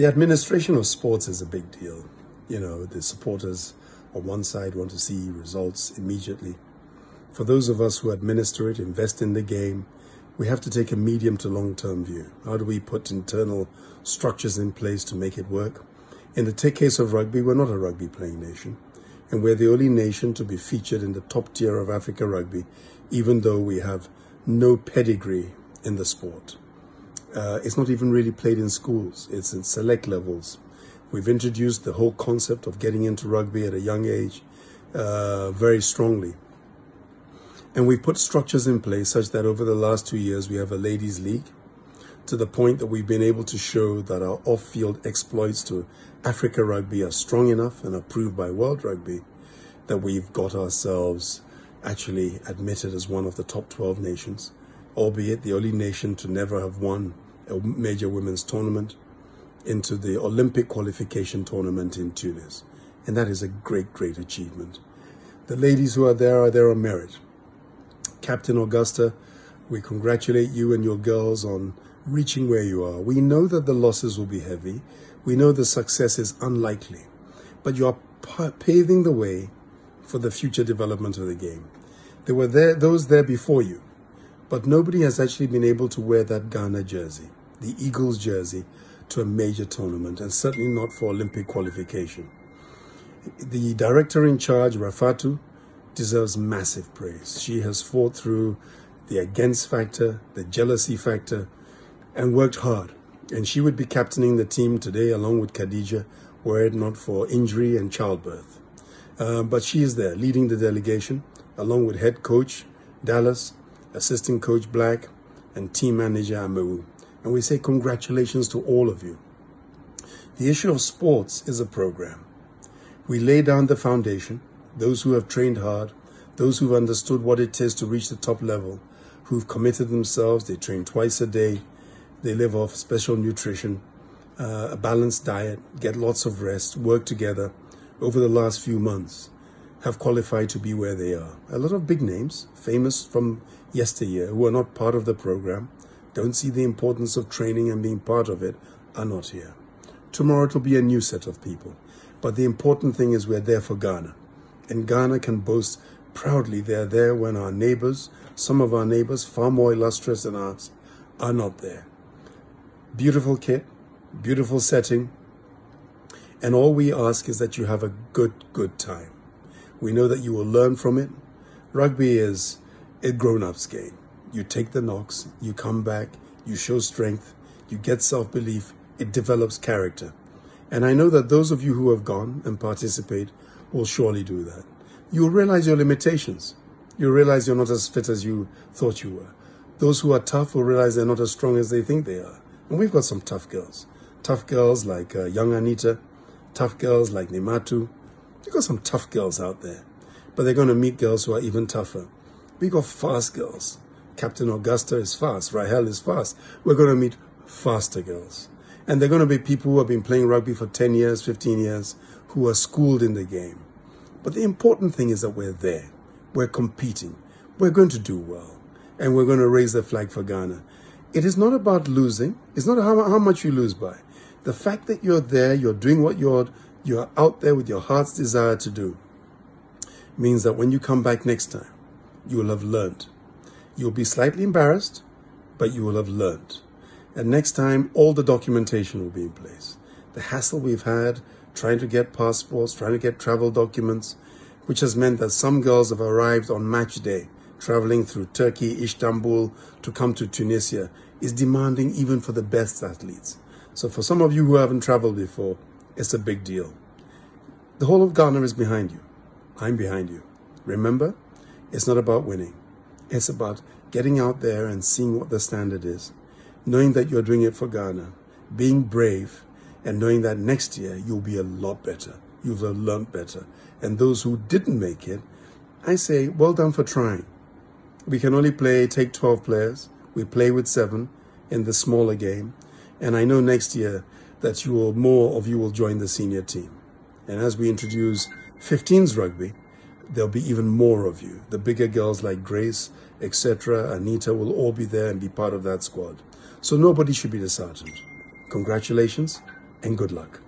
The administration of sports is a big deal. You know, the supporters on one side want to see results immediately. For those of us who administer it, invest in the game, we have to take a medium to long term view. How do we put internal structures in place to make it work? In the take case of rugby, we're not a rugby playing nation, and we're the only nation to be featured in the top tier of Africa rugby, even though we have no pedigree in the sport. Uh, it's not even really played in schools, it's in select levels. We've introduced the whole concept of getting into rugby at a young age uh, very strongly. And we've put structures in place such that over the last two years we have a ladies' league to the point that we've been able to show that our off field exploits to Africa rugby are strong enough and approved by World Rugby that we've got ourselves actually admitted as one of the top 12 nations albeit the only nation to never have won a major women's tournament, into the Olympic qualification tournament in Tunis. And that is a great, great achievement. The ladies who are there are there on merit. Captain Augusta, we congratulate you and your girls on reaching where you are. We know that the losses will be heavy. We know the success is unlikely. But you are paving the way for the future development of the game. There were there, those there before you but nobody has actually been able to wear that Ghana jersey, the Eagles jersey, to a major tournament, and certainly not for Olympic qualification. The director in charge, Rafatu, deserves massive praise. She has fought through the against factor, the jealousy factor, and worked hard. And she would be captaining the team today along with Khadija, were it not for injury and childbirth. Uh, but she is there leading the delegation along with head coach Dallas assistant coach Black, and team manager Amu. And we say congratulations to all of you. The issue of sports is a program. We lay down the foundation, those who have trained hard, those who've understood what it is to reach the top level, who've committed themselves, they train twice a day, they live off special nutrition, uh, a balanced diet, get lots of rest, work together over the last few months, have qualified to be where they are. A lot of big names, famous from yesteryear who are not part of the program, don't see the importance of training and being part of it, are not here. Tomorrow it will be a new set of people. But the important thing is we're there for Ghana. And Ghana can boast proudly they're there when our neighbors, some of our neighbors, far more illustrious than us, are not there. Beautiful kit, beautiful setting, and all we ask is that you have a good, good time. We know that you will learn from it. Rugby is a grown-up's game. You take the knocks, you come back, you show strength, you get self-belief, it develops character. And I know that those of you who have gone and participate will surely do that. You'll realize your limitations. You'll realize you're not as fit as you thought you were. Those who are tough will realize they're not as strong as they think they are. And we've got some tough girls. Tough girls like uh, young Anita, tough girls like Nimatu. We've got some tough girls out there. But they're going to meet girls who are even tougher. We got fast girls. Captain Augusta is fast. Rahel is fast. We're going to meet faster girls. And they're going to be people who have been playing rugby for 10 years, 15 years, who are schooled in the game. But the important thing is that we're there. We're competing. We're going to do well. And we're going to raise the flag for Ghana. It is not about losing. It's not how, how much you lose by. The fact that you're there, you're doing what you're, you're out there with your heart's desire to do, means that when you come back next time, you will have learned. You'll be slightly embarrassed, but you will have learned. And next time, all the documentation will be in place. The hassle we've had trying to get passports, trying to get travel documents, which has meant that some girls have arrived on match day, traveling through Turkey, Istanbul, to come to Tunisia, is demanding even for the best athletes. So for some of you who haven't traveled before, it's a big deal. The whole of Ghana is behind you. I'm behind you. Remember, it's not about winning. It's about getting out there and seeing what the standard is, knowing that you're doing it for Ghana, being brave, and knowing that next year you'll be a lot better. You'll have learned better. And those who didn't make it, I say, well done for trying. We can only play, take 12 players. We play with seven in the smaller game. And I know next year that you will, more of you will join the senior team. And as we introduce 15s rugby, there'll be even more of you. The bigger girls like Grace, etc., Anita will all be there and be part of that squad. So nobody should be disheartened. Congratulations. and good luck.